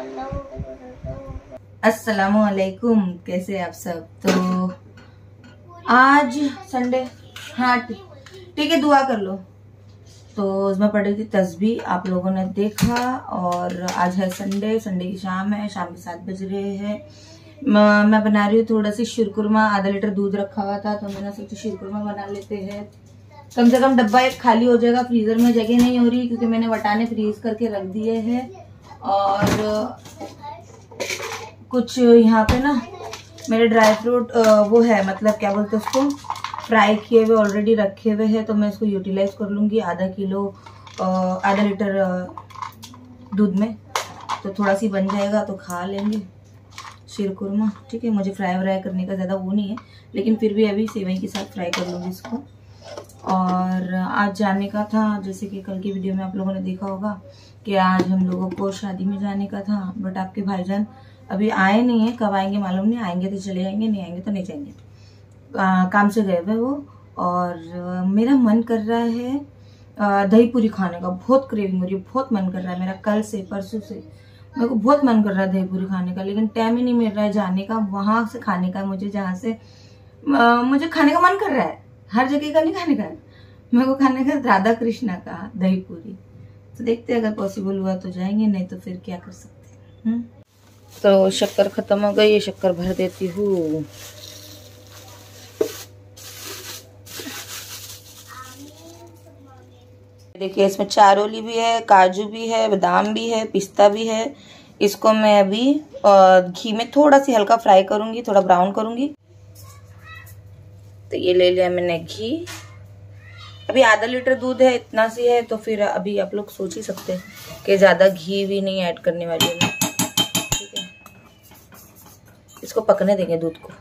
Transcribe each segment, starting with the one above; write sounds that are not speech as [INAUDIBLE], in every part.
अल्लाहू अकबर असलकुम कैसे आप सब? तो आज संडे हाँ ठीक है, दुआ कर लो। तो मैं पढ़ रही थी तस्बी आप लोगों ने देखा और आज है संडे संडे की शाम है, शाम के सात बज रहे हैं। म- बना रही हूँ थोड़ा सी शिरकुरमा आधा लीटर दूध रखा हुआ था तो मैंने सोचा शिरकुरमा बना लेते हैं। कम से कम डब्बा एक खाली हो जाएगा, फ्रीजर में जगह नहीं हो रही, क्योंकि मैंने वटाने फ्रीज करके रख दिए हैं। और कुछ यहाँ पे ना, मेरे ड्राई फ्रूट वो है मतलब क्या बोलते उसको, फ्राई किए हुए ऑलरेडी रखे हुए हैं तो मैं इसको यूटिलाइज कर लूँगी आधा किलो आधा लीटर दूध में। तो थोड़ा सी बन जाएगा तो खा लेंगे। शीरकुरमा ठीक है? मुझे फ्राई व्राई करने का ज़्यादा वो नहीं है लेकिन फिर भी अभी सेवई के साथ फ्राई कर लूँगी इसको। और आज जाने का था जैसे कि कल की वीडियो में आप लोगों ने देखा होगा कि आज हम लोगों को शादी में जाने का था बट आपके भाईजान अभी आए नहीं है कब आएँगे मालूम नहीं आएँगे तो चले जाएँगे नहीं आएँगे तो नहीं जाएँगे। आ, काम से गए हुए वो और मेरा मन कर रहा है दही पूरी खाने का बहुत क्रेविंग हो रही है बहुत मन कर रहा है मेरा कल से परसों से। मेरे को बहुत मन कर रहा है दही पूरी खाने का लेकिन टाइम ही नहीं मिल रहा है जाने का वहाँ से खाने का मुझे जहाँ से आ, मुझे खाने का मन कर रहा है। हर जगह का नहीं खाने का। मेरे को खाने का राधा कृष्णा का दही पूरी तो देखते अगर पॉसिबल हुआ तो जाएँगे नहीं तो फिर क्या कर सकते हैं। हम्म? तो शक्कर खत्म हो गई ये शक्कर भर देती हूँ। देखिए, इसमें चारोली भी है, काजू भी है, बादाम भी है, पिस्ता भी है। इसको मैं अभी घी में थोड़ा सी हल्का फ्राई करूँगी, थोड़ा ब्राउन करूँगी। तो ये ले लिया मैंने घी। अभी आधा लीटर दूध है, इतना सी है तो फिर अभी आप लोग सोच ही सकते हैं कि ज़्यादा घी भी नहीं ऐड करने वाली हूँ ठीक है। इसको पकने देंगे दूध को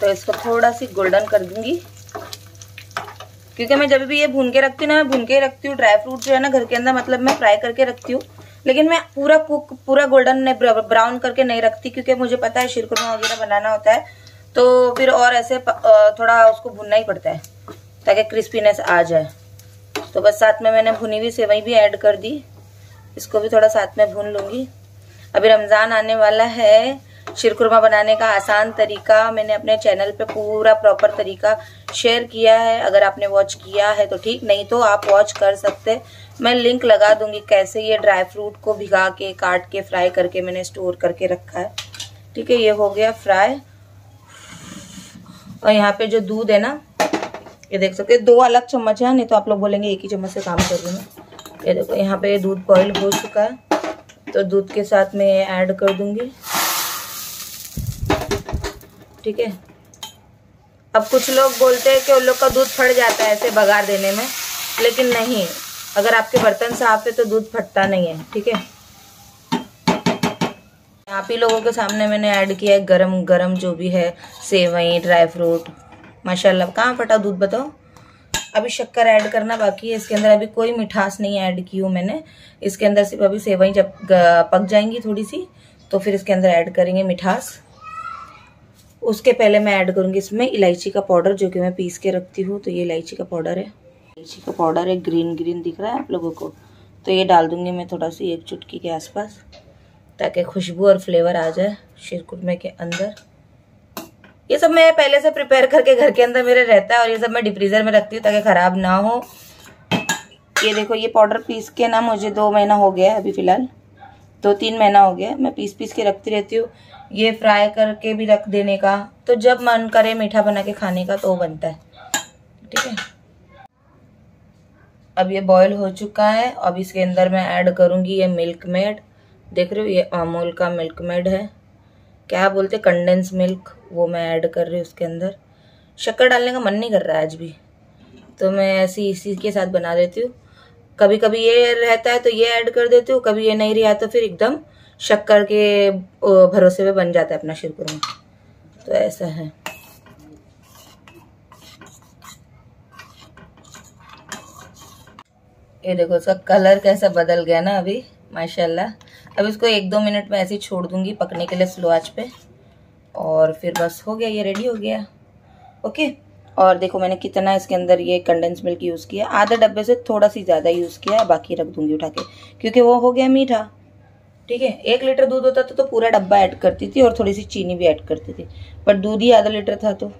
तो इसको थोड़ा सी गोल्डन कर दूँगी। क्योंकि मैं जब भी ये भून के रखती हूँ ना, मैं भून के रखती हूँ। ड्राई फ्रूट जो है ना, घर के अंदर मतलब मैं फ्राई करके रखती हूँ। लेकिन मैं पूरा कुक पूरा गोल्डन नहीं ब्राउन करके नहीं रखती, क्योंकि मुझे पता है शिरकुरमा वगैरह बनाना होता है। तो फिर और ऐसे थोड़ा उसको भुनना ही पड़ता है, ताकि क्रिस्पीनेस आ जाए। तो बस साथ में मैंने भुनी हुई सेवई भी ऐड कर दी। इसको भी थोड़ा साथ में भून लूँगी। अभी रमज़ान आने वाला है शिरकुरमा बनाने का आसान तरीका मैंने अपने चैनल पे पूरा प्रॉपर तरीका शेयर किया है। अगर आपने वॉच किया है तो ठीक, नहीं तो आप वॉच कर सकते। मैं लिंक लगा दूँगी कैसे ये ड्राई फ्रूट को भिगा के, काट के फ्राई करके मैंने स्टोर करके रखा है। ठीक है, ये हो गया फ्राई और यहाँ पे जो दूध है ना, ये देख सकते दो अलग चम्मच है, नहीं तो आप लोग बोलेंगे एक ही चम्मच से काम कर रही हूँ ये देखो, यहाँ पे दूध बॉईल हो चुका है। तो दूध के साथ में ऐड कर दूँगी। ठीक है? अब कुछ लोग बोलते हैं कि उन लोग का दूध फट जाता है ऐसे बघार देने में, लेकिन नहीं। अगर आपके बर्तन साफ़ है तो दूध फटता नहीं है, ठीक है? आप ही लोगों के सामने मैंने ऐड किया है गरम गरम जो भी है, सेवई ड्राई फ्रूट माशाल्लाह। कहाँ फटा दूध बताओ? अभी शक्कर ऐड करना बाकी है, इसके अंदर अभी कोई मिठास नहीं ऐड की हूँ मैंने। इसके अंदर सिर्फ़ अभी सेवई जब पक जाएँगी थोड़ी सी तो फिर इसके अंदर ऐड करेंगे मिठास। उसके पहले मैं ऐड करूँगी इसमें इलायची का पाउडर, जो कि मैं पीस के रखती हूँ तो ये इलायची का पाउडर है। इलायची का पाउडर है, ग्रीन ग्रीन दिख रहा है आप लोगों को। तो ये डाल दूँगी मैं थोड़ा सी एक चुटकी के आसपास, ताकि खुशबू और फ्लेवर आ जाए शीरकुटमे के अंदर। ये सब मैं पहले से प्रिपेयर करके घर के अंदर मेरे रहता है, और ये सब मैं डिफ्रीजर में रखती हूँ, ताकि ख़राब ना हो। ये देखो, ये पाउडर पीस के ना मुझे दो महीना हो गया है अभी फ़िलहाल। दो तीन महीना हो गया, मैं पीस पीस के रखती रहती हूँ। ये फ्राई करके भी रख देने का तो जब मन करे मीठा बना के खाने का तो बनता है। ठीक है? अब ये बॉईल हो चुका है, अब इसके अंदर मैं ऐड करूँगी ये मिल्क मेड देख रहे हो, ये अमूल का मिल्क मेड है। क्या बोलते कंडेंस मिल्क वो मैं ऐड कर रही हूँ उसके अंदर। शक्कर डालने का मन नहीं कर रहा है आज भी। तो मैं ऐसी इसी के साथ बना देती हूँ। कभी कभी ये रहता है तो ये ऐड कर देती हूँ, कभी ये नहीं रहा तो फिर एकदम शक्कर के भरोसे पे बन जाता है अपना शिरकुरमा तो ऐसा है। ये देखो उसका कलर कैसा बदल गया ना अभी, माशाल्लाह। अब इसको एक दो मिनट में ऐसे ही छोड़ दूँगी पकने के लिए स्लो आँच पे। और फिर बस हो गया, ये रेडी हो गया। ओके और देखो मैंने कितना इसके अंदर ये कंडेंस मिल्क यूज़ किया। आधे डब्बे से थोड़ा सी ज़्यादा यूज़ किया, बाकी रख दूँगी उठा के। क्योंकि वो हो गया मीठा। ठीक है? एक लीटर दूध होता था तो पूरा डब्बा ऐड करती थी और थोड़ी सी चीनी भी ऐड करती थी। पर दूध ही आधा लीटर था तो।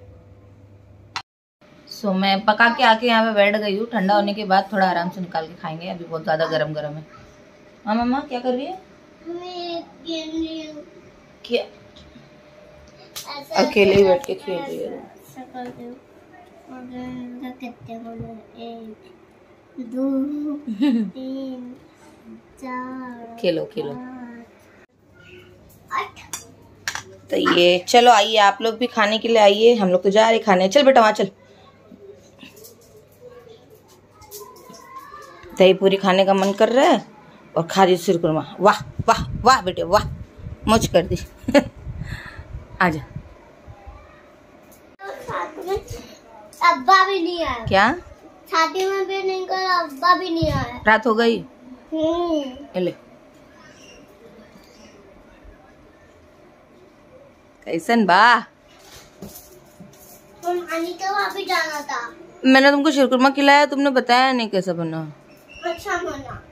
सो मैं पका के आके यहाँ पे बैठ गई हूँ। ठंडा होने के बाद थोड़ा आराम से निकाल के खाएँगे। अभी बहुत ज़्यादा गर्म गर्म है। हाँ मम्मा, क्या कर रही है? क्या? अकेले बैठ के खेल रही हूँ। कितने एक दो तीन चार खेलो खेलो। तो ये, चलो आइए, आप लोग भी खाने के लिए आइए। हम लोग तो जा रहे खाने। चल बेटा, वहाँ चल। दही पूरी खाने का मन कर रहा है और खा रही सिर कुरमा वाह वाह वाह बेटे, वाह। मुझ कर दी। [LAUGHS] आजा साथ में अब्बा भी नहीं आया। क्या? शादी में भी नहीं कर अब्बा भी नहीं आया। रात हो गई? हम्म। ले। कैसन बा? तो जाना था। मैंने तुमको शिरकुरमा खिलाया तुमने बताया नहीं कैसा बना। अच्छा बना।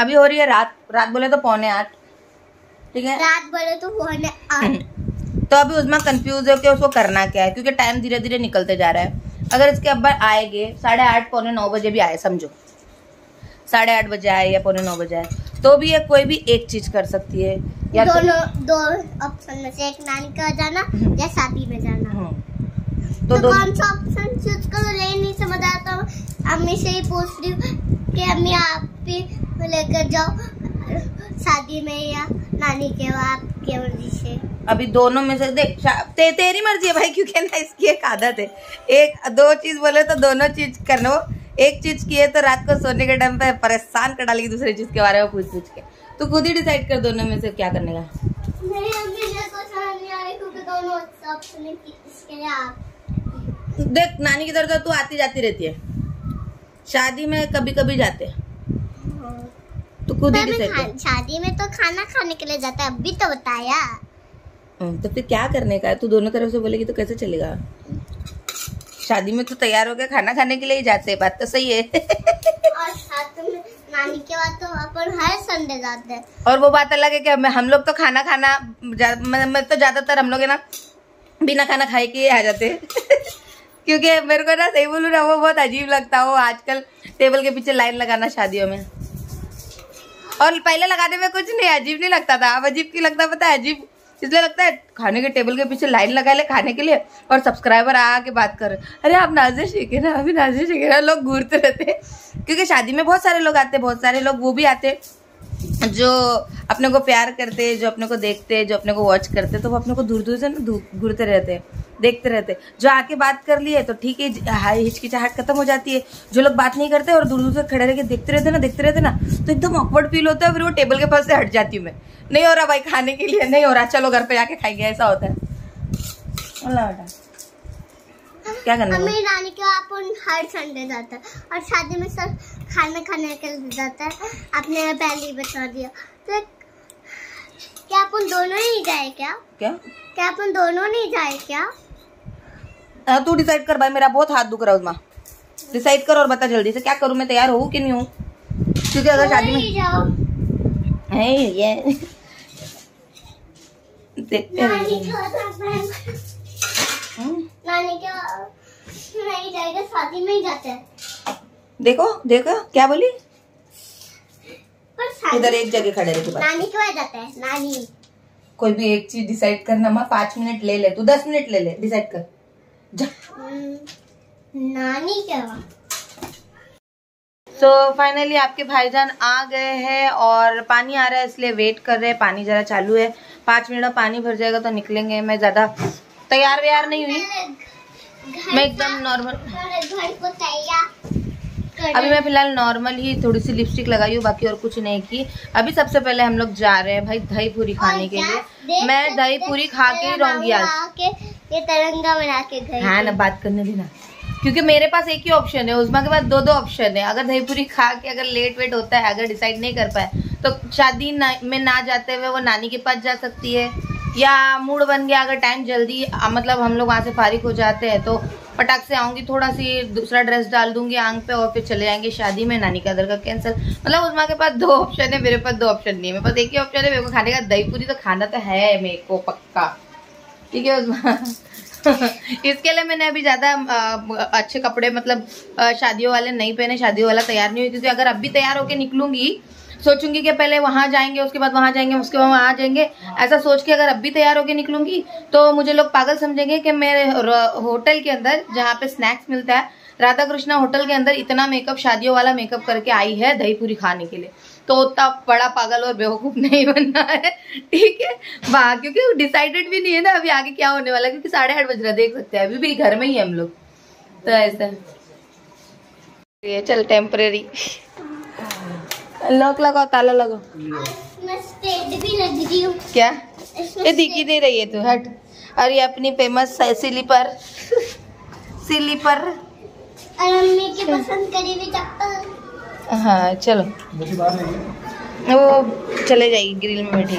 अभी हो रही है रात। रात बोले तो पौने आठ। ठीक है? रात बोले तो पौने आठ। [LAUGHS] तो अभी उसमें कंफ्यूज है कि उसको करना क्या है क्योंकि टाइम धीरे धीरे निकलते जा रहा है। अगर इसके अब्बा आएँगे साढ़े आठ पौने नौ बजे भी आए समझो। साढ़े आठ बजे आए या पौने नौ बजे आए तो भी ये कोई भी एक चीज़ कर सकती है या तो दोनों दो ऑप्शन में से एक नानी का जाना या शादी में जाना। हम्म। तो, तो कौन सा ऑप्शन चूज़ करो यही नहीं समझ आता अम्मी से ही पूछ रही हूँ कि अम्मी आप भी लेकर जाओ शादी में या नानी के वहाँ आपके मर्ज़ी से। अभी दोनों में से देख ते, तेरी मर्ज़ी है भाई क्योंकि ना इसकी एक आदत है। एक दो चीज़ बोले तो दोनों चीज़ करना। वो एक चीज़ किए तो रात को सोने के टाइम पे परेशान कर डालेगी दूसरी चीज़ के बारे में पूछ पूछ के। तो खुद ही डिसाइड कर दोनों में से क्या करने का। को है कि आप देख नानी की तरफ़ तो तू आती जाती रहती है। शादी में कभी कभी जाते हैं। तो खुद ही डिसाइड कर। शादी में तो खाना खाने के लिए जाता है अभी तो बताया। तो फिर क्या करने का है? तू दोनों तरफ़ से बोलेगी तो कैसे चलेगा? शादी में तो तैयार हो गया खाना खाने के लिए ही जाते हैं बात तो सही है। और साथ में नानी के बाद तो अपन हर संडे जाते हैं। और वो बात अलग है कि हम लोग तो खाना खाना मैं तो ज़्यादातर हम लोग है ना बिना खाना खाए के आ जाते हैं। [LAUGHS] क्योंकि मेरे को ना सही बोलूँ ना वो बहुत अजीब लगता है वो आजकल टेबल के पीछे लाइन लगाना शादियों में। और पहले लगाने में कुछ नहीं अजीब नहीं लगता था। अब अजीब क्यों लगता पता है? अजीब इसलिए लगता है खाने के टेबल के पीछे लाइन लगा ले खाने के लिए और सब्सक्राइबर आके बात कर। अरे आप नाजे सीखे ना? अभी नाजे सीखे ना? लोग घूरते रहते। क्योंकि शादी में बहुत सारे लोग आते बहुत सारे लोग वो भी आते जो अपने को प्यार करते जो अपने को देखते जो अपने को वॉच करते तो वो अपने को दूर दूर से ना घूरते रहते हैं। देखते रहते। जो आके बात कर लिए तो ठीक है हाय हिचकिचाहट खत्म हो जाती है। जो लोग बात नहीं करते और दूर दूर से खड़े रह के देखते रहते ना देखते रहते ना तो एकदम ऑकवर्ड फील होता है फिर वो टेबल के पास से हट जाती हूँ मैं। नहीं हो रहा भाई खाने के लिए नहीं हो रहा चलो घर पे जाके खाएँगे ऐसा होता है। क्या करना? अम्मी नानी के अपन हर संडे जाता है और शादी में सब खाना खाने के लिए जाता है। आपने पहले ही बता दिया। तो क्या अपन दोनों नहीं जाए क्या? क्या? क्या अपन दोनों नहीं जाए क्या? हाँ, तू डिसाइड कर भाई मेरा बहुत हाथ दुख रहा है उसमें। डिसाइड कर और बता जल्दी से क्या करूँ मैं तैयार हूँ कि नहीं हूँ? क्योंकि अगर शादी में है ये। देखते हैं। हम्म, नानी देखो देखो क्या बोली? इधर एक जगह खड़े रहे बात नानी के जाते हैं नानी। कोई भी एक चीज़ डिसाइड करना माँ पाँच मिनट ले ले तू दस मिनट ले ले डिसाइड कर। जा। नानी क्या सो so, फाइनली आपके भाईजान आ गए हैं और पानी आ रहा है इसलिए वेट कर रहे हैं। पानी जरा चालू है। पाँच मिनट में पानी भर जाएगा तो निकलेंगे। मैं ज़्यादा तैयार व्यार नहीं हुई। मैं एकदम नॉर्मल मेरे घर को तैयार कर अभी मैं फ़िलहाल नॉर्मल ही थोड़ी सी लिपस्टिक लगाई हूँ बाकी और कुछ नहीं की। अभी सबसे पहले हम लोग जा रहे हैं भाई दही पूरी खाने के लिए। मैं दही पूरी खा के ही रहूँगी आज। ये तिरंगा बना के गए हाँ ना बात करने देना। क्योंकि मेरे पास एक ही ऑप्शन है उस्मा के पास दो दो ऑप्शन है। अगर दही पूरी खा के अगर लेट वेट होता है अगर डिसाइड नहीं कर पाए तो शादी में ना जाते हुए वो नानी के पास जा सकती है। या मूड बन गया अगर टाइम जल्दी मतलब हम लोग वहाँ से फारिग हो जाते हैं तो पटाख से आऊँगी, थोड़ा सी दूसरा ड्रेस डाल दूँगी आंग पे और फिर चले जाएँगे शादी में, नानी का दर का कैंसिल मतलब उस्मा के पास दो ऑप्शन है, मेरे पास दो ऑप्शन नहीं है। मेरे पास एक ही ऑप्शन है, मेरे को खाने का दही पूरी तो खाना तो है मेरे को, पक्का। ठीक है उस्मा [LAUGHS] इसके लिए मैंने अभी ज़्यादा अच्छे कपड़े मतलब शादियों वाले नहीं पहने, शादियों वाला तैयार नहीं हुई, क्योंकि अगर अभी तैयार होके निकलूँगी सोचूँगी कि पहले वहाँ जाएँगे, उसके बाद वहाँ जाएँगे, उसके बाद वहाँ जाएँगे। ऐसा सोच के अगर अभी तैयार होकर निकलूँगी तो मुझे लोग पागल समझेंगे कि मेरे होटल के अंदर जहाँ पे स्नैक्स मिलता है राधा कृष्णा होटल के अंदर इतना मेकअप शादियों वाला मेकअप करके आई है दही पूरी खाने के लिए। तो उतना बड़ा पागल और बेवकूफ़ [LAUGHS] नहीं बनना है, ठीक है? वहाँ, क्योंकि डिसाइडेड भी नहीं है ना अभी आगे क्या होने वाला क्योंकि साढ़े आठ बज रहा देख सकते हैं। अभी भी घर में ही हम लोग। तो ऐसा। ये चल टेम्परेरी लॉक लगाओ ताला लगाओ। भी लग रही हूँ। क्या? ये दिखी दे रही है तू हट। और ये अपनी फ़ेमस स्लीपर स्लीपर और मम्मी की पसंद करी हुई चप्पल। हाँ चलो। वो चले जाएगी ग्रिल में बैठी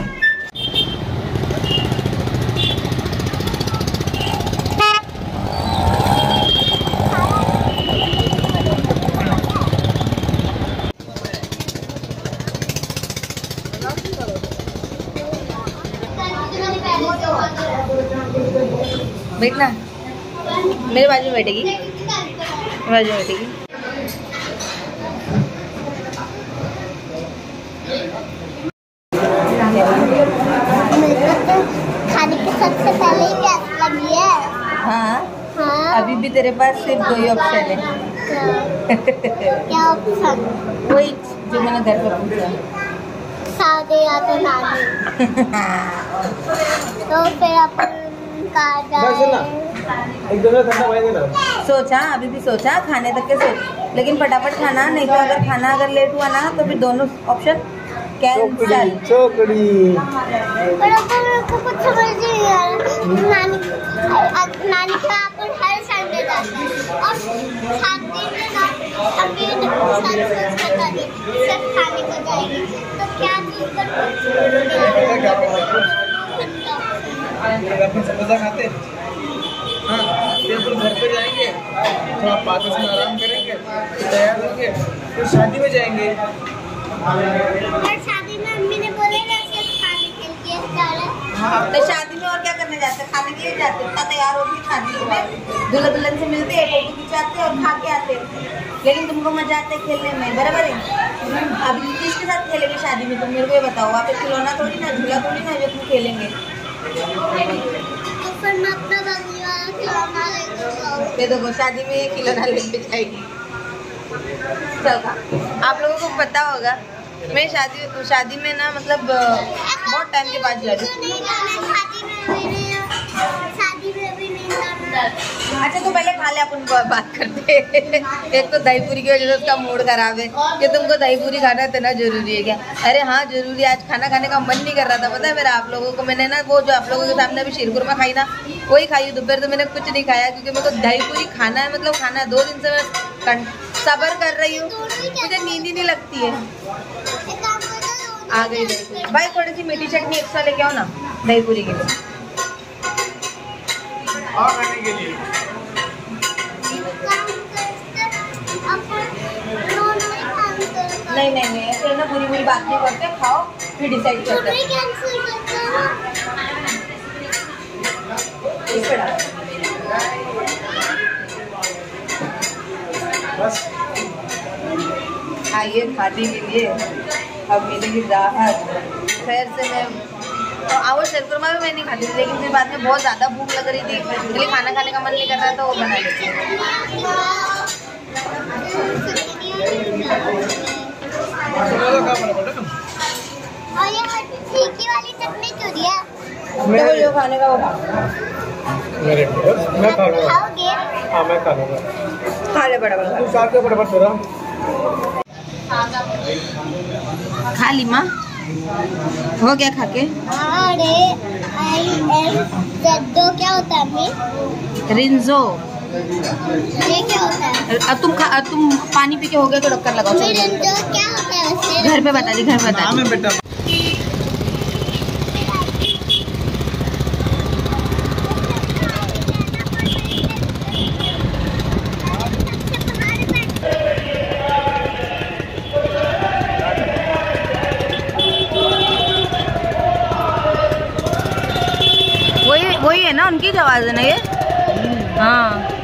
बैठना मेरे बाजू में बैठेगी। बाजू में बैठेगी। मेरे को खाने के सबसे पहले ही। प्यास लगी है। हाँ हाँ अभी भी तेरे पास सिर्फ़ दो ही ऑप्शन है। क्या ऑप्शन वही जो मैंने घर पे पूछा। शादी या तो नानी [LAUGHS] तो फिर अपन एक दो ठंडा पाएँगे ना सोचा अभी भी सोचा खाने तक के सोच। लेकिन फटाफट खाना नहीं तो अगर खाना अगर लेट हुआ ना तो फिर दोनों ऑप्शन कैंसल चोकड़ी चोकड़ी। पर अपन मेरे को कुछ समझ नहीं आ रहा नानी के यहाँ हर संडे जाते हैं और शादी में ना अभी खाने को जाएँगे। तो क्या अपन समोसा खाते हाँ। फिर अपन घर पे जाएँगे। थोड़ा दस मिनट आराम करेंगे तैयार होंगे फिर शादी में जाएँगे। शादी में मम्मी ने बोले ना खाने के लिए जाना तो शादी में और क्या करने जाते खाने के लिए जाते इतना तैयार होगी शादी में दूल्हा दुल्हन से मिलते हैं फ़ोटो खिंचाते और खा के आते हैं। लेकिन तुमको मज़ा आता है खेलने में बराबर है? अभी किसके साथ खेलेंगे शादी में तुम मेरे को ये बताओ वहाँ पे खिलौना थोड़ी ना झूला थोड़ी ना जो तुम खेलेंगे? तो ये देखो शादी में ये खिलौना लेके जाएगी। आप लोगों को पता होगा मैं शादी शादी में ना मतलब बहुत टाइम के बाद जा रही पहले अपन बात करते हैं। एक तो दही पूरी की वजह से उसका मूड खराब है। कि तुमको दही पूरी खाना इतना ज़रूरी है क्या? अरे हाँ ज़रूरी आज खाना खाने का मन नहीं कर रहा था। पता है मेरा आप लोगों को, मैंने ना वो जो आप लोगों के सामने अभी शीर खुरमा खाई ना, वही खाई दोपहर तो मैंने कुछ नहीं खाया, क्योंकि मेरे को दही पूरी खाना है मतलब खाना है। दो दिन से मैं सबर कर रही हूँ। मुझे नींद ही नहीं लगती है। आ गई दही भाई थोड़ी सी मीठी चटनी एक्स्ट्रा लेके आओ ना दही पूरी के लिए। और खाने के लिए। नहीं नहीं नहीं ऐसे ना पूरी पूरी बात नहीं करते खाओ फिर डिसाइड करते पूरी कैंसिल करते हैं इस पे डालो। बस। आइए खाने के लिए। अब मिलेगी राहत। खैर से मैं तो आओ शर्मा भी मैं नहीं खाती थी लेकिन फिर बाद में बहुत ज़्यादा भूख लग रही थी। इसलिए खाना खाने का मन नहीं कर रहा था वो बना लेती हूँ। समोसा खा बड़ा बड़ा और ये फीकी वाली चटनी क्यों दिया तो जो खाने का वो मैं खा लूँगा। हाँ मैं खा लूँगा। खा ले बड़ा बड़ा तू साथ में तेरा खा ली माँ। हो गया खा के। आई एम जेड क्या होता है रिंजो। ये क्या होता है? अब तुम खा तुम पानी पी के हो गया तो डक्कर लगाओ। रेंजो क्या होता है घर पे बता दी घर पे बता नाम दी बेटा वही वही है ना उनकी जो आवाज़ है ना ये? हाँ।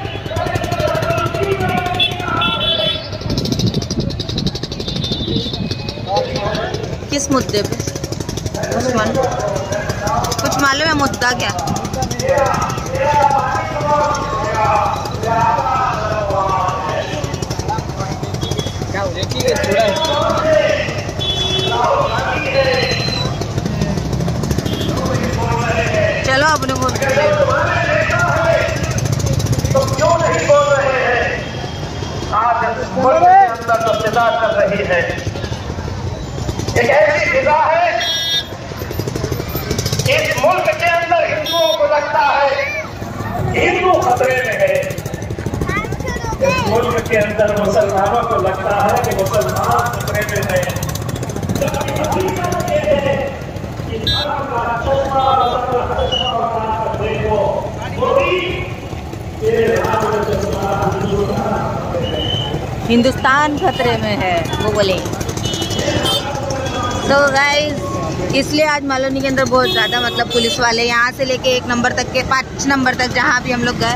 किस मुद्दे पे? कुछ मालूम कुछ मालूम है मुद्दा क्या? देखिए चलो अपने बोल रहे हैं है एक ऐसी है इस मुल्क के अंदर हिंदुओं को लगता है हिंदू खतरे में है इस मुल्क के अंदर मुसलमानों को लगता है कि मुसलमान खतरे में है जबकि हकीकत ये है कि धर्म का चौथा देखो मोदी हिंदुस्तान खतरे में है, वो बोले। तो गाइस इसलिए आज मालोनी के अंदर बहुत ज़्यादा मतलब पुलिस वाले यहाँ से लेके एक नंबर तक के, पाँच नंबर तक जहाँ भी हम लोग गए,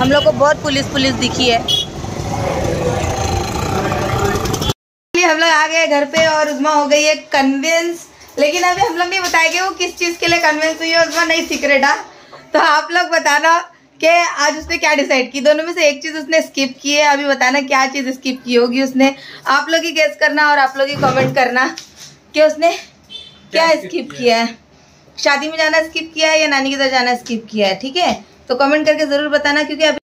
हम लोग को बहुत पुलिस पुलिस दिखी है। हम लोग आ गए घर पे और उजमा हो गई है कन्विंस लेकिन अभी हम लोग नहीं बताएँगे वो किस चीज़ के लिए कन्विंस हुई है, उजमा, नहीं सीक्रेट है। तो आप लोग बताना कि आज उसने क्या डिसाइड की? दोनों में से एक चीज़ उसने स्किप की है। अभी बताना क्या चीज़ स्किप की होगी उसने। आप लोग ही गेस करना और आप लोग ही कमेंट करना कि उसने क्या स्किप किया? है। शादी में जाना स्किप किया है या नानी की तरफ़ जाना स्किप किया है ठीक है? तो कमेंट करके ज़रूर बताना क्योंकि अभी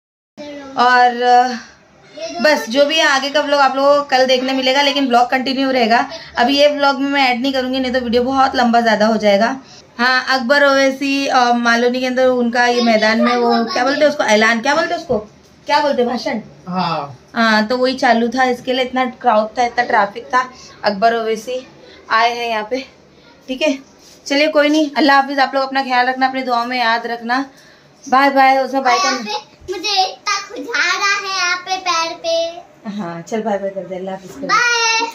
और बस जो भी है आगे का ब्लॉग आप लोगों को कल देखने मिलेगा लेकिन ब्लॉग कंटिन्यू रहेगा। अभी ये ब्लॉग में मैं ऐड नहीं करूँगी नहीं तो वीडियो बहुत लंबा ज़्यादा हो जाएगा। हाँ अकबर ओवैसी और मालोनी के अंदर उनका ये मैदान में वो क्या बोलते हैं उसको? ऐलान क्या बोलते हैं उसको? क्या बोलते हैं भाषण? हाँ। हाँ तो वही चालू था इसके लिए इतना क्राउड था इतना ट्रैफ़िक था अकबर ओवैसी आए हैं यहाँ पे ठीक है? चलिए कोई नहीं अल्लाह हाफिज आप लोग अपना ख्याल रखना अपनी दुआओं में याद रखना। बाय बाय उसमें बाय कर मुझे इतना खुजारा है यहाँ पे पैर पे। हाँ चल बाय बाय कर दे अल्लाह हाफिज कर दे। बाय।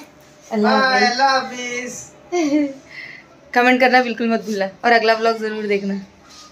अल्लाह हाफिज। अल्लाह हाफिज। [LAUGHS] कमेंट करना बिल्कुल मत भूलना और अगला ब्लॉग ज़रूर देखना।